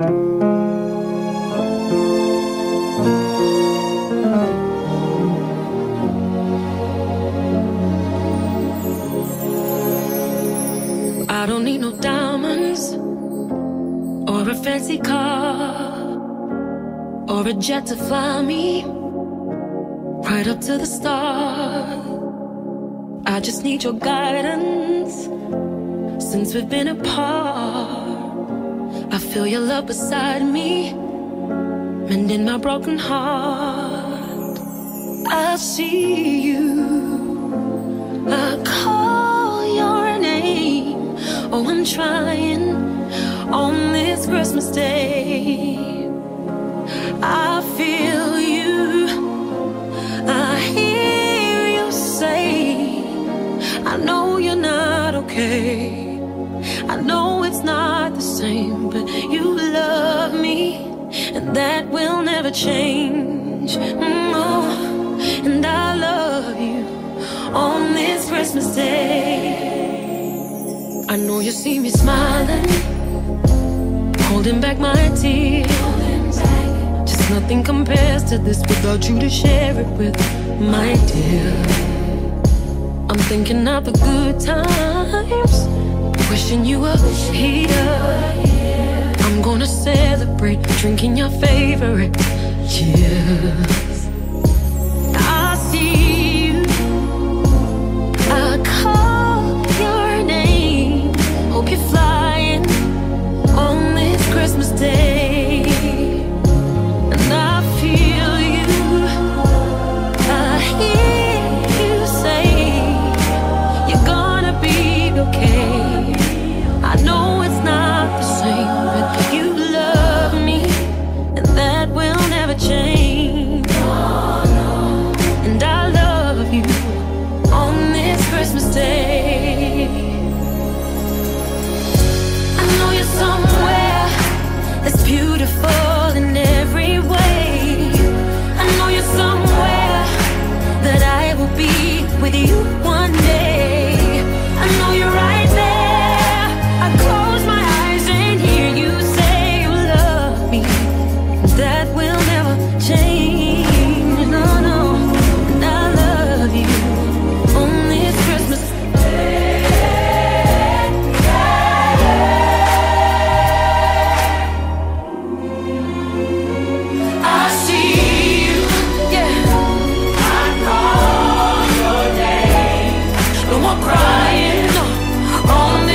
I don't need no diamonds or a fancy car or a jet to fly me right up to the stars. I just need your guidance since we've been apart. Feel your love beside me, mending my broken heart. I see you, I call your name. Oh, I'm trying on this Christmas day. I feel you, I hear you say, I know you're not okay. I know it's not same, but you love me, and that will never change. Mm, oh, and I love you on this Christmas day. I know you see me smiling, holding back my tears. Just nothing compares to this without you to share it with, my dear. I'm thinking of the good times, wishing you were here. I'm gonna celebrate, drinking your favorite cheer. lying on me.